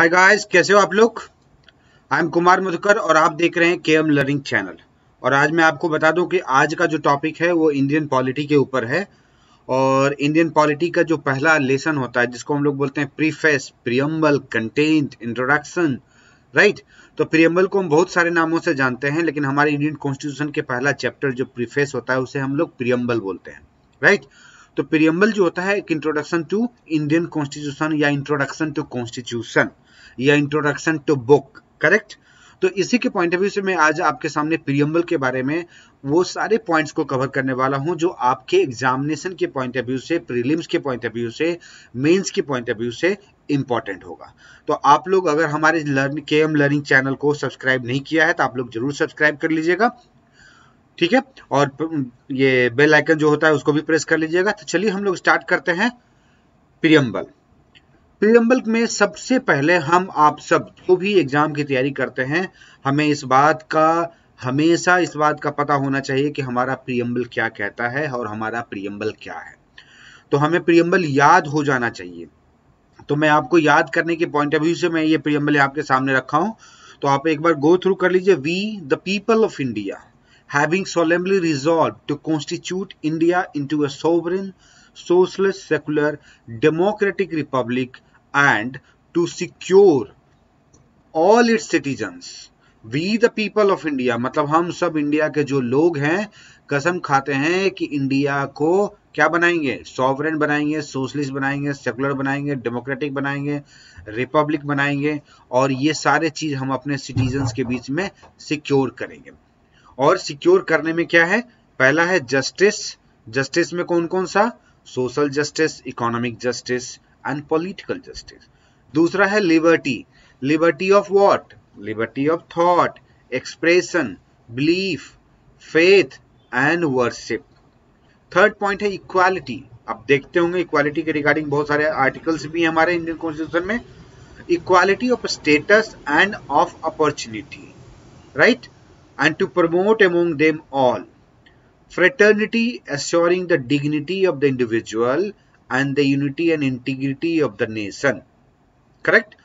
Hi guys कैसे हो आप लोग? आई एम कुमार मधुकर और आप देख रहे हैं के एम लर्निंग चैनल और आज मैं आपको बता दूँ कि आज का जो टॉपिक है वो इंडियन पॉलिटी के ऊपर है। और इंडियन पॉलिटी का जो पहला लेसन होता है, जिसको हम लोग बोलते हैं preface preamble content introduction right तो प्रियम्बल को हम बहुत सारे नामों से जानते हैं, लेकिन हमारे इंडियन कॉन्स्टिट्यूशन के पहला चैप्टर जो प्रीफेस होता है, उसे हम लोग प्रियम्बल बोलते हैं राइट तो प्रियम्बल जो होता है, एक इंट्रोडक्शन टू इंडियन कॉन्स्टिट्यूशन या इंट्रोडक्शन टू कॉन्स्टिट्यूशन या इंट्रोडक्शन टू बुक करेक्ट तो इसी के पॉइंट ऑफ़ व्यू से मैं आज आपके सामने प्रियम्बल के बारे में वो सारे पॉइंट्स को कवर करने वाला हूँ, जो आपके एग्जामिनेशन के पॉइंट ऑफ़ व्यू से प्रीलिम्स के पॉइंट ऑफ़ व्यू से मेंस के पॉइंट ऑफ़ व्यू से इंपॉर्टेंट होगा। तो आप लोग अगर हमारे learn K M learning channel को सब्सक्राइब नहीं किया है तो आप लोग ज़रूर सब्सक्राइब कर लीजिएगा। ठीक है? और ये बेल आइकन जो होता है, उसको भी प्रेस कर लीजिएगा। तो चलिए हम लोग स्टार्ट करते हैं प्रियम्बल प्रियम्बल में सबसे पहले हम आप सब जो भी एग्ज़ाम की तैयारी करते हैं। हमें इस बात का, हमेशा इस बात का पता होना चाहिए कि हमारा प्रियम्बल क्या कहता है और हमारा प्रियम्बल क्या है। तो हमें प्रियम्बल याद हो जाना चाहिए। तो मैं आपको याद करने के पॉइंट ऑफ़ व्यू से मैं ये प्रियम्बल आपके सामने रखा हूँ। तो आप एक बार गो थ्रू कर लीजिए we the people of India having solemnly resolved to constitute India into a sovereign, socialist, secular, democratic republic and to secure all its citizens. We the people of India मतलब हम सब इंडिया के जो लोग हैं कसम खाते हैं कि इंडिया को क्या बनाएँगे सॉवरेन बनाएँगे सोशलिस्ट बनाएँगे सेकुलर बनाएँगे डेमोक्रेटिक बनाएँगे रिपब्लिक बनाएँगे और ये सारे चीज़ हम अपने सिटीजन्स के बीच में सिक्योर करेंगे और सिक्योर करने में क्या है? पहला है जस्टिस। जस्टिस में कौन कौन सा? Social justice, economic justice and political justice दूसरा है liberty liberty of what liberty of thought expression belief faith and worship third point है इक्वालिटी आप देखते होंगे इक्वालिटी के रिगार्डिंग बहुत सारे आर्टिकल्स भी हैं हमारे इंडियन कॉन्स्टिट्यूशन में। Equality of status and of opportunity right and to promote among them all fraternity assuring the dignity of the individual and the unity and integrity of the nation correct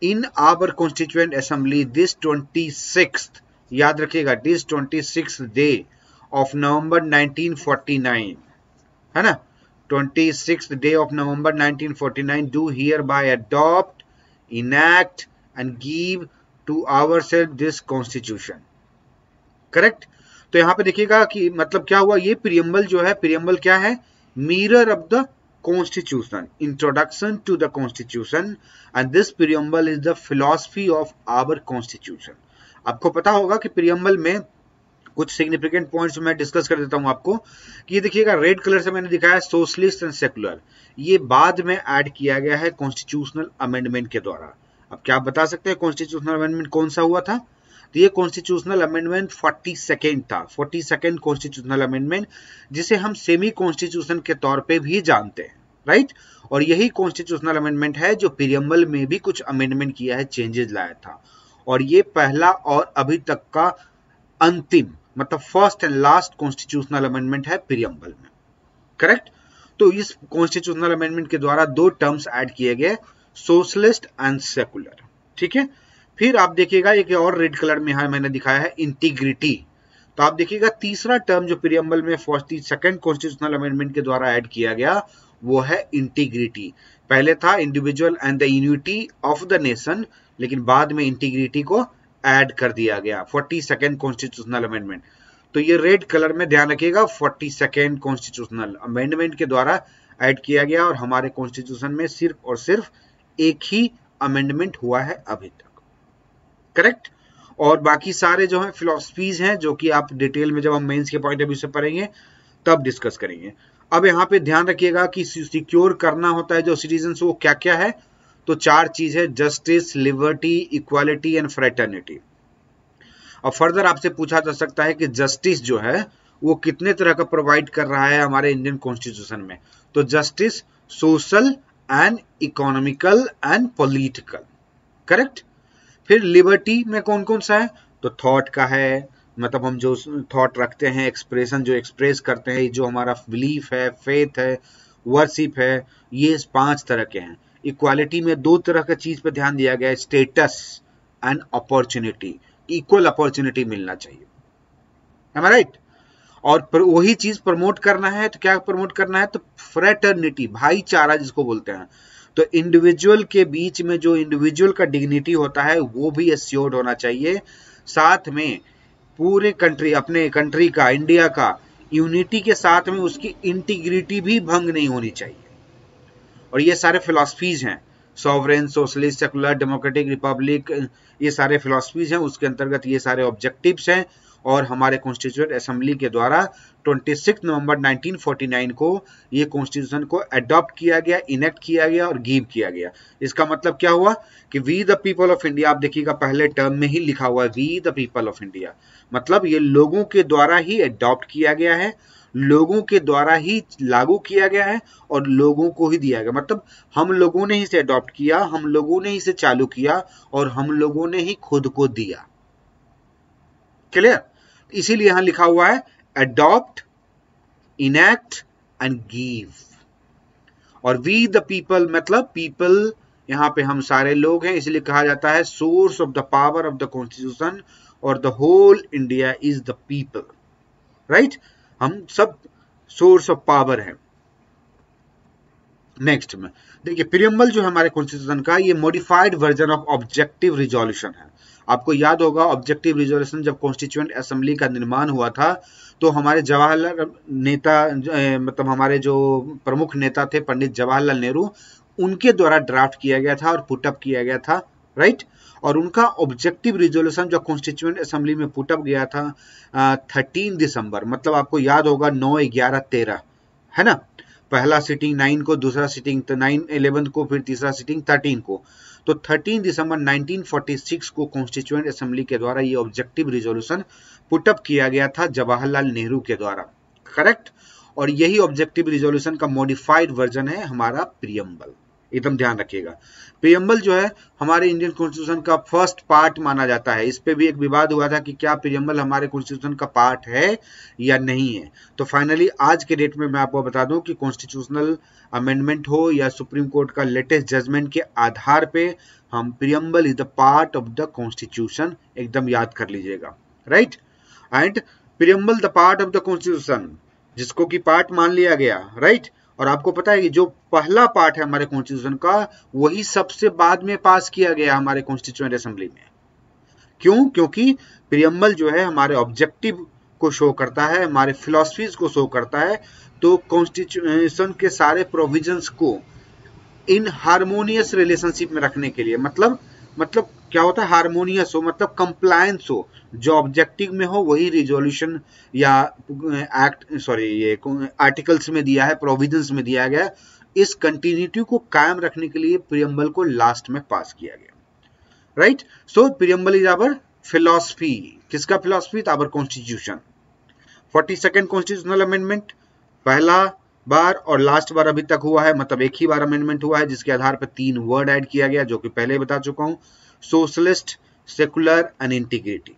in our constituent assembly this 26th याद रखिएगा this 26th day of November 1949 है ना 26th day of November 1949 do hereby adopt enact and give to ourselves this constitution Correct तो यहाँ पे देखिएगा कि मतलब क्या हुआ? ये प्रियम्बल जो है प्रियम्बल क्या है? Mirror of the constitution introduction to the constitution and this preamble is the philosophy of our constitution आपको पता होगा कि प्रियम्बल में कुछ सिग्निफिकेंट पॉइंट्स मैं डिस्कस कर देता हूँ आपको। कि ये देखिएगा रेड कलर से मैंने दिखाया सोशलिस्ट एंड सेकुलर ये बाद में ऐड किया गया है कॉन्स्टिट्यूशनल अमेंडमेंट के द्वारा। अब क्या आप बता सकते हैं कॉन्स्टिट्यूशनल अमेंडमेंट कौन सा हुआ था? तो ये कॉन्स्टिट्यूशनल अमेंडमेंट फोर्टी सेकेंड था। फोर्टी सेकेंड कॉन्स्टिट्यूशनल अमेंडमेंट जिसे हम सेमी कॉन्स्टिट्यूशन के तौर पे भी जानते हैं राइट और यही कॉन्स्टिट्यूशनल अमेंडमेंट है जो पिरियम्बल में भी कुछ अमेंडमेंट किया है चेंजेस लाया था। और ये पहला और अभी तक का अंतिम मतलब first and last constitutional amendment है पिरियम्बल में करेक्ट तो इस कॉन्स्टिट्यूशनल अमेंडमेंट के द्वारा दो टर्म्स ऐड किए गए सोशलिस्ट एंड सेकुलर ठीक है? फिर आप देखिएगा, एक और रेड कलर में यहाँ मैंने दिखाया है इंटीग्रिटी तो आप देखिएगा, तीसरा टर्म जो प्रियम्बल में फोर्टी सेकेंड कॉन्स्टिट्यूशनल अमेंडमेंट के द्वारा ऐड किया गया, वो है इंटीग्रिटी पहले था individual and the unity of the nation लेकिन बाद में इंटीग्रिटी को ऐड कर दिया गया फोर्टी सेकेंड कॉन्स्टिट्यूशनल अमेंडमेंट तो ये रेड कलर में ध्यान रखिएगा फोर्टी सेकेंड कॉन्स्टिट्यूशनल अमेंडमेंट के द्वारा ऐड किया गया, और हमारे कॉन्स्टिट्यूशन में सिर्फ़ और सिर्फ़ एक ही अमेंडमेंट हुआ है अभी तक. करेक्ट और बाकी सारे जो है फिलोसफीज हैं, जो कि आप डिटेल में जब हम मेंस के पॉइंट ऑफ़ व्यू से पढ़ेंगे, तब डिस्कस करेंगे। अब यहाँ पे ध्यान रखिएगा कि सिक्योर करना होता है जो सिटीजन वो क्या क्या है? तो चार चीज़ है justice liberty equality and fraternity अब फर्दर आपसे पूछा जा सकता है कि जस्टिस जो है, वो कितने तरह का प्रोवाइड कर रहा है हमारे इंडियन कॉन्स्टिट्यूशन में? तो justice social and economical and political correct फिर लिबर्टी में कौन कौन सा है? तो थॉट का है मतलब हम जो थॉट रखते हैं एक्सप्रेशन जो एक्सप्रेस करते हैं, जो हमारा बिलीफ है फेथ है वर्शिप है, ये पाँच तरह के हैं। इक्वालिटी में दो तरह का चीज़ पर ध्यान दिया गया है status and opportunity equal opportunity मिलना चाहिए। राइट और वही चीज़ प्रमोट करना है तो क्या प्रमोट करना है? तो फ्रेटर्निटी भाईचारा जिसको बोलते हैं। तो इंडिविजुअल के बीच में जो इंडिविजुअल का डिग्निटी होता है, वो भी एस्योर्ड होना चाहिए। साथ में पूरे कंट्री अपने कंट्री का इंडिया का यूनिटी के साथ में उसकी इंटीग्रिटी भी भंग नहीं होनी चाहिए। और ये सारे फिलोसफीज हैं। Sovereign socialist secular democratic republic ये सारे फिलोसफीज हैं। उसके अंतर्गत ये सारे ऑब्जेक्टिव्स हैं। और हमारे कॉन्स्टिट्यूंट असेंबली के द्वारा 26 नवंबर 1949 को ये कॉन्स्टिट्यूशन को अडॉप्ट किया गया इनेक्ट किया गया और गिव किया गया। इसका मतलब क्या हुआ कि we the people of India आप देखिएगा पहले टर्म में ही लिखा हुआ है we the people of India मतलब ये लोगों के द्वारा ही अडॉप्ट किया गया है, लोगों के द्वारा ही लागू किया गया है और लोगों को ही दिया गया। मतलब हम लोगों ने ही इसे अडॉप्ट किया, हम लोगों ने ही इसे चालू किया और हम लोगों ने ही खुद को दिया। क्लियर इसीलिए यहाँ लिखा हुआ है अडॉप्ट इनैक्ट एंड गिव और वी द पीपल मतलब पीपल यहाँ पे हम सारे लोग हैं, इसलिए कहा जाता है source of the power of the constitution और the whole India is the people right हम सब सोर्स ऑफ़ पावर है। नेक्स्ट में, देखिए प्रियम्बल जो है हमारे कॉन्स्टिट्यूशन का, ये modified version of objective resolution है। आपको याद होगा ऑब्जेक्टिव रिजोल्यूशन जब कॉन्स्टिट्यूएंट असेंबली का निर्माण हुआ था तो हमारे जवाहरलाल नेता मतलब हमारे जो प्रमुख नेता थे, पंडित जवाहरलाल नेहरू, उनके द्वारा ड्राफ्ट किया गया था और पुटअप किया गया था राइट और उनका ऑब्जेक्टिव रिजोल्यूशन जो कॉन्स्टिट्यूएंट असेंबली में पुटअप गया था थर्टीन दिसंबर मतलब आपको याद होगा, नौ ग्यारह तेरह, है ना? पहला सिटिंग नाइन को, दूसरा सिटिंग नाइन इलेवन को, फिर तीसरा सिटिंग थर्टीन को। तो 13 दिसंबर 1946 को कॉन्स्टिट्यूएंट असेंबली के द्वारा ये ऑब्जेक्टिव रिजोल्यूशन पुटअप किया गया था जवाहरलाल नेहरू के द्वारा। करेक्ट और यही ऑब्जेक्टिव रिजोल्यूशन का मॉडिफाइड वर्जन है हमारा प्रियम्बल एकदम ध्यान रखिएगा। प्रियम्बल जो है, हमारे इंडियन कॉन्स्टिट्यूशन का फ़र्स्ट पार्ट माना जाता है। इस पे भी एक विवाद हुआ था कि क्या प्रियम्बल हमारे कॉन्स्टिट्यूशन का पार्ट है या नहीं है। तो फाइनली आज के डेट में मैं आपको बता दूँ कि कॉन्स्टिट्यूशनल अमेंडमेंट हो या सुप्रीम कोर्ट का लेटेस्ट जजमेंट के आधार पे हम preamble is the part of the constitution एकदम याद कर लीजिएगा। Right and preamble the part of the constitution जिसको कि पार्ट मान लिया गया। Right right? और आपको पता है कि जो पहला पार्ट है हमारे कॉन्स्टिट्यूशन का, वही सबसे बाद में पास किया गया हमारे कॉन्स्टिट्यूएंट असेंबली में। क्यों? क्योंकि प्रियम्बल जो है हमारे ऑब्जेक्टिव को शो करता है, हमारे फिलोसफीज को शो करता है तो कॉन्स्टिट्यूशन के सारे प्रोविजंस को इन हारमोनियस रिलेशनशिप में रखने के लिए मतलब मतलब क्या होता है? हारमोनियस हो मतलब कंप्लायंस हो। जो ऑब्जेक्टिव में हो, वही रिजोल्यूशन या एक्ट सॉरी ये आर्टिकल्स में दिया है प्रोविजंस में दिया गया इस कंटिन्यूटी को कायम रखने के लिए प्रियम्बल को लास्ट में पास किया गया। Right so preamble is our philosophy किसका philosophy our constitution forty second constitutional amendment पहला बार और लास्ट बार अभी तक हुआ है मतलब एक ही बार अमेंडमेंट हुआ है, जिसके आधार पर तीन वर्ड ऐड किया गया, जो कि पहले बता चुका हूँ socialist secular and integrity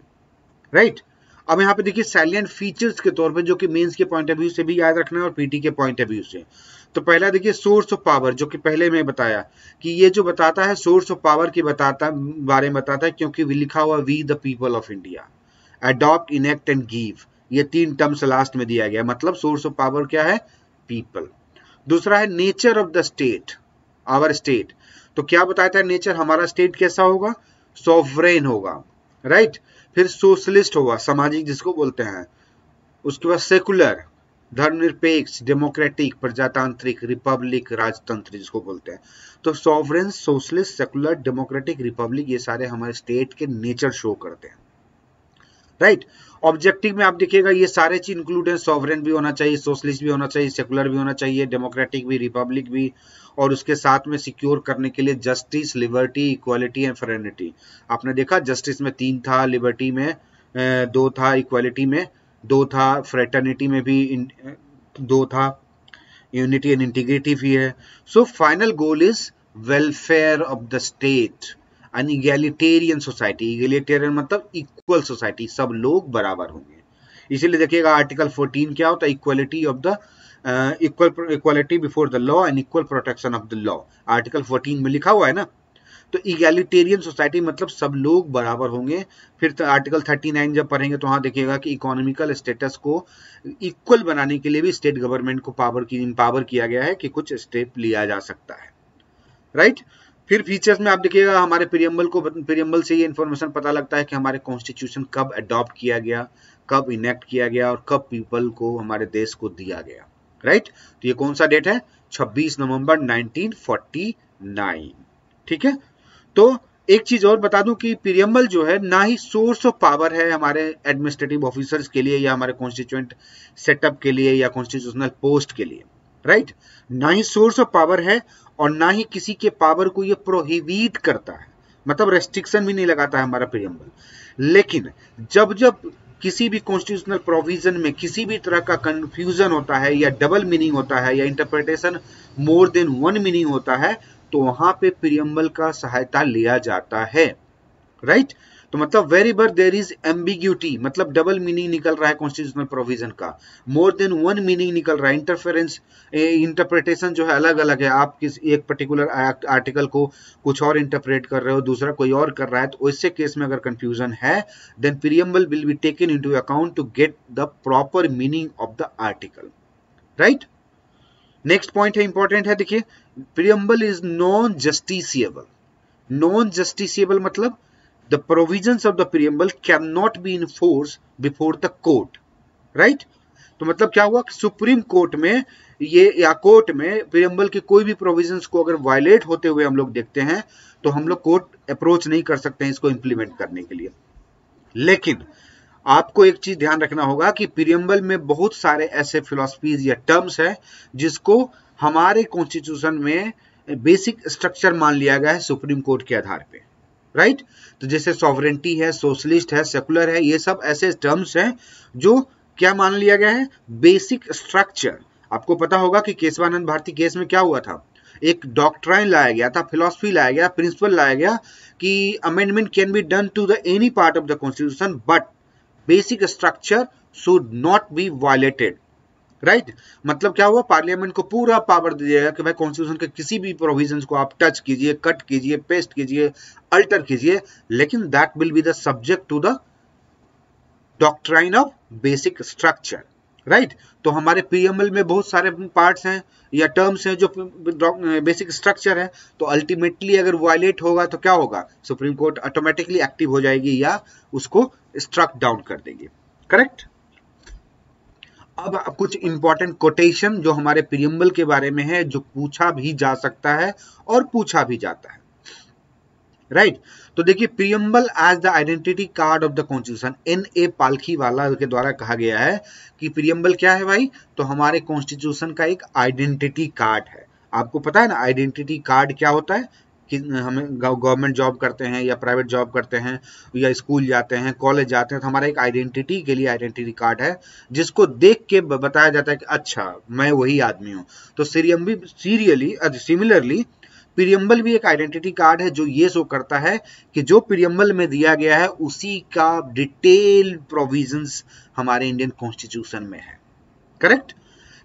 right अब यहाँ पे देखिए सैलियंट फीचर्स के तौर पे, जो कि मेंस के पॉइंट ऑफ़ व्यू से भी याद रखना है और पीटी के पॉइंट ऑफ़ व्यू से। तो पहला देखिए सोर्स ऑफ़ पावर जो कि पहले मैं बताया कि ये जो बताता है सोर्स ऑफ़ पावर की बताता, बारे में बताता है, क्योंकि लिखा हुआ we the people of India adopt enact and give ये तीन टर्म्स लास्ट में दिया गया। मतलब सोर्स ऑफ़ पावर क्या है? पीपल दूसरा है nature of the state our state तो क्या बताता है नेचर हमारा स्टेट कैसा होगा? सॉवरेन होगा राइट right? फिर सोशलिस्ट होगा, सामाजिक जिसको बोलते हैं। उसके बाद सेकुलर धर्मनिरपेक्ष डेमोक्रेटिक प्रजातांत्रिक रिपब्लिक राजतंत्र जिसको बोलते हैं। तो sovereign socialist secular democratic republic ये सारे हमारे स्टेट के नेचर शो करते हैं। राइट? ऑब्जेक्टिव में आप देखिएगा, ये सारे चीज़ इंक्लूड है। सॉवरेन भी होना चाहिए सोशलिस्ट भी होना चाहिए सेकुलर भी होना चाहिए डेमोक्रेटिक भी रिपब्लिक भी, और उसके साथ में सिक्योर करने के लिए justice liberty equality and fraternity आपने देखा जस्टिस में तीन था लिबर्टी में दो था इक्वालिटी में, दो था फ्रेटर्निटी में भी दो था। यूनिटी एंड इंटीग्रिटी भी है। So final goal is welfare of the state an egalitarian society egalitarian मतलब इक्वल सोसाइटी सब लोग बराबर होंगे। इसीलिए देखिएगा आर्टिकल 14 क्या होता है? Equality of the equal equality before the law and equal protection of the law article 14 में लिखा हुआ है ना? तो इगैलिटेरियन सोसाइटी मतलब सब लोग बराबर होंगे। फिर तो आर्टिकल 39 जब पढ़ेंगे तो वहाँ देखिएगा कि इकोनॉमिकल स्टेटस को इक्वल बनाने के लिए भी स्टेट गवर्नमेंट को पावर की पावर किया गया है कि कुछ स्टेप लिया जा सकता है। राइट फिर फीचर्स में आप देखिएगा, हमारे प्रियम्बल को प्रियम्बल से ये इन्फॉर्मेशन पता लगता है कि हमारे कॉन्स्टिट्यूशन कब अडॉप्ट किया गया, कब इनेक्ट किया गया और कब पीपल को हमारे देश को दिया गया। राइट तो ये कौन सा डेट है? 26 नवंबर 1949 ठीक है? तो एक चीज़ और बता दूँ कि पिरियम्बल जो है, ना ही सोर्स ऑफ़ पावर है हमारे एडमिनिस्ट्रेटिव ऑफिसर्स के लिए या हमारे कॉन्स्टिट्यूएंट सेटअप के लिए या कॉन्स्टिट्यूशनल पोस्ट के लिए। राइट? ना ही सोर्स ऑफ़ पावर है और ना ही किसी के पावर को ये प्रोहिबिट करता है। मतलब रेस्ट्रिक्शन भी नहीं लगाता है हमारा पिरियम्बल लेकिन जब जब किसी भी कॉन्स्टिट्यूशनल प्रोविज़न में किसी भी तरह का कंफ्यूजन होता है या डबल मीनिंग होता है या interpretation more than one meaning होता है तो वहाँ पे प्रियम्बल का सहायता लिया जाता है। राइट? तो मतलब वेरी बर देर इज़ एम्बिग्यूटी मतलब डबल मीनिंग निकल रहा है कॉन्स्टिट्यूशनल प्रोविज़न का। मोर देन वन मीनिंग निकल रहा है। इंटरफेरेंस इंटरप्रिटेशन जो है अलग अलग है। आप किस एक पर्टिकुलर आर्टिकल को कुछ और इंटरप्रेट कर रहे हो, दूसरा कोई और कर रहा है तो इससे केस में अगर कंफ्यूजन है then preamble will be taken into account to get the proper meaning of the article right next point है इंपॉर्टेंट है, देखिए। Preamble is non justiciable non justiciable मतलब of the preamble can not be in force before the court right तो मतलब क्या हुआ? Supreme court में ये, या कोर्ट में प्रियम्बल के कोई भी प्रोविजंस को अगर वायलेट होते हुए हम लोग देखते हैं तो हम लोग कोर्ट अप्रोच नहीं कर सकते हैं इसको इंप्लीमेंट करने के लिए। लेकिन आपको एक चीज़ ध्यान रखना होगा कि प्रियम्बल में बहुत सारे ऐसे फिलोसफीज या टर्म्स है जिसको हमारे कॉन्स्टिट्यूशन में बेसिक स्ट्रक्चर मान लिया गया है सुप्रीम कोर्ट के आधार पे। राइट तो जैसे सॉवरेंटी है सोशलिस्ट है सेकुलर है, ये सब ऐसे टर्म्स हैं जो क्या मान लिया गया है? बेसिक स्ट्रक्चर आपको पता होगा कि केशवानंद भारती केस में क्या हुआ था? एक डॉक्ट्राइन लाया गया था फिलोसफी लाया गया प्रिंसिपल लाया गया कि amendment can be done to the any part of the constitution but basic structure should not be violated right मतलब क्या हुआ? पार्लियामेंट को पूरा पावर दिएगा कि भाई कॉन्स्टिट्यूशन के किसी भी प्रोविज़न को आप टच कीजिए कट कीजिए पेस्ट कीजिए अल्टर कीजिए, लेकिन that will be the subject to the doctrine of basic structure right तो हमारे पीएमएल में बहुत सारे पार्ट्स हैं या टर्म्स हैं जो बेसिक स्ट्रक्चर है तो अल्टीमेटली अगर वायलेट होगा तो क्या होगा? सुप्रीम कोर्ट ऑटोमेटिकली एक्टिव हो जाएगी या उसको स्ट्रक डाउन कर देगी। करेक्ट अब कुछ इंपॉर्टेंट कोटेशन जो हमारे प्रियम्बल के बारे में है, जो पूछा भी जा सकता है और पूछा भी जाता है। Right right? तो देखिए preamble as the identity card of the constitution N A Palkhivala के द्वारा कहा गया है कि प्रियम्बल क्या है भाई? तो हमारे कॉन्स्टिट्यूशन का एक आइडेंटिटी कार्ड है। आपको पता है ना आइडेंटिटी कार्ड क्या होता है? कि हमें गवर्नमेंट जॉब करते हैं या प्राइवेट जॉब करते हैं या स्कूल जाते हैं कॉलेज जाते हैं तो हमारा एक आइडेंटिटी के लिए आइडेंटिटी कार्ड है, जिसको देख के बताया जाता है कि अच्छा मैं वही आदमी हूँ। तो सीरियम भी सीरियली सिमिलरली प्रियम्बल भी एक आइडेंटिटी कार्ड है, जो ये शो करता है कि जो प्रियम्बल में दिया गया है, उसी का डिटेल प्रोविजंस हमारे इंडियन कॉन्स्टिट्यूशन में है। करेक्ट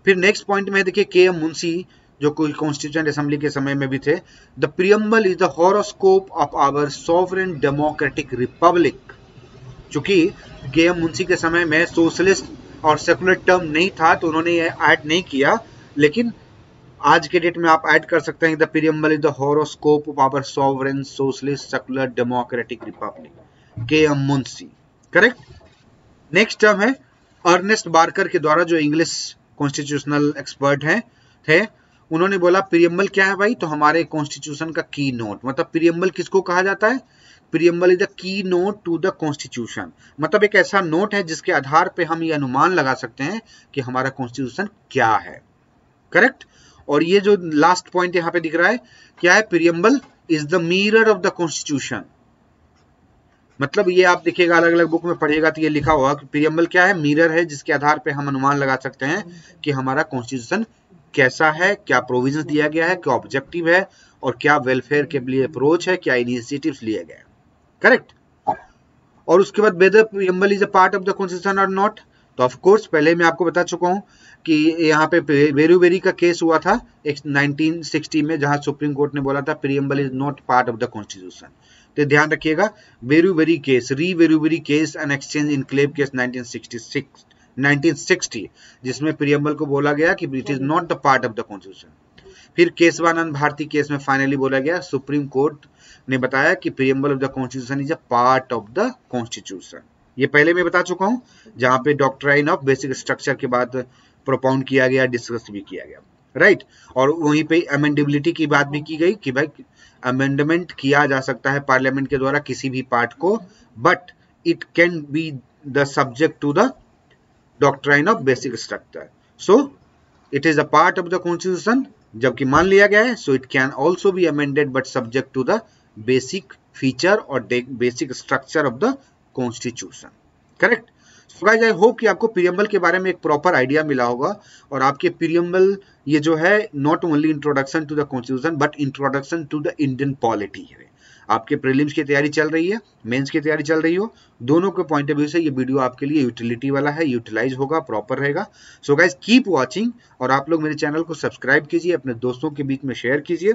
फिर नेक्स्ट पॉइंट में देखिए के एम मुंशी जो कोई कॉन्स्टिट्यूंट असेंबली के समय में भी थे the preamble is the horoscope of our sovereign democratic republic चूँकि एम मुंशी के समय में सोशलिस्ट और सेकुलर टर्म नहीं था तो उन्होंने ये ऐड नहीं किया। लेकिन आज के डेट में आप ऐड कर सकते हैं the preamble is the horoscope of our sovereign socialist secular democratic republic K M Munshi correct next term है अर्नेस्ट बार्कर के द्वारा जो इंग्लिश कॉन्स्टिट्यूशनल एक्सपर्ट हैं, थे उन्होंने बोला, प्रियम्बल क्या है भाई? तो हमारे कॉन्स्टिट्यूशन का की नोट मतलब प्रियम्बल किसको कहा जाता है? Preamble is the keynote to the constitution मतलब एक ऐसा नोट है जिसके आधार पे हम ये अनुमान लगा सकते हैं कि हमारा कॉन्स्टिट्यूशन क्या है। करेक्ट और ये जो लास्ट पॉइंट यहाँ पे दिख रहा है, क्या है? Preamble is the mirror of the constitution मतलब ये आप देखिएगा अलग अलग बुक में पढ़िएगा तो ये लिखा हुआ कि प्रियम्बल क्या है? मिरर है जिसके आधार पे हम अनुमान लगा सकते हैं कि हमारा कॉन्स्टिट्यूशन कैसा है, क्या प्रोविज़न दिया गया है, क्या ऑब्जेक्टिव है और क्या वेलफेयर के लिए अप्रोच है, क्या इनिशिएटिव लिए गए करेक्ट और उसके बाद whether preamble is a part of the constitution और नॉट तो ऑफ़ कोर्स पहले मैं आपको बता चुका हूँ कि यहाँ पे वेरूबेरी का केस हुआ था, एक 1960 में, जहाँ सुप्रीम कोर्ट ने बोला था preamble is not part of the constitution तो ध्यान रखिएगा Berubari case re Berubari case and exchange in claim case 1966 1960 जिसमें प्रियम्बल को बोला गया कि it is not the part of the constitution फिर केशवानंद भारती केस में फाइनली बोला गया सुप्रीम कोर्ट ने बताया कि preamble of the constitution is a part of the constitution ये पहले मैं बता चुका हूँ, जहाँ पे डॉक्ट्राइन ऑफ़ बेसिक स्ट्रक्चर के बाद प्रोपाउंड किया गया डिस्कस भी किया गया। Right right? और वहीं पे अमेंडेबिलिटी की बात भी की गई कि भाई अमेंडमेंट किया जा सकता है पार्लियामेंट के द्वारा किसी भी पार्ट को but it can be the subject to the doctrine of basic structure so it is a part of the constitution जबकि मान लिया गया है so it can also be amended but subject to the basic feature और basic structure of the constitution correct guys I hope कि आपको preamble के बारे में एक प्रॉपर आइडिया मिला होगा और आपके प्रियम्बल ये जो है not only introduction to the constitution but introduction to the Indian polity है। आपके प्रीलिम्स की तैयारी चल रही है मेंस की तैयारी चल रही हो, दोनों के पॉइंट ऑफ़ व्यू से ये वीडियो आपके लिए यूटिलिटी वाला है यूटिलाइज होगा प्रॉपर रहेगा। सो गाइज़ कीप वॉचिंग और आप लोग मेरे चैनल को सब्सक्राइब कीजिए, अपने दोस्तों के बीच में शेयर कीजिए।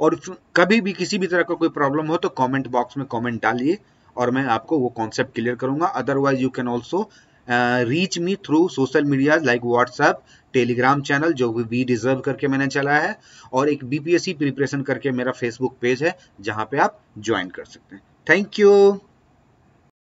और कभी भी किसी भी तरह का कोई प्रॉब्लम हो तो कमेंट बॉक्स में कमेंट डालिए और मैं आपको वो कॉन्सेप्ट क्लियर करूँगा। Otherwise you can also reach me through social media like WhatsApp Telegram channel जो भी वी डिजर्व करके मैंने चलाया है, और एक बीपीएससी प्रिपरेशन करके मेरा फेसबुक पेज है, जहाँ पे आप ज्वाइन कर सकते हैं। Thank you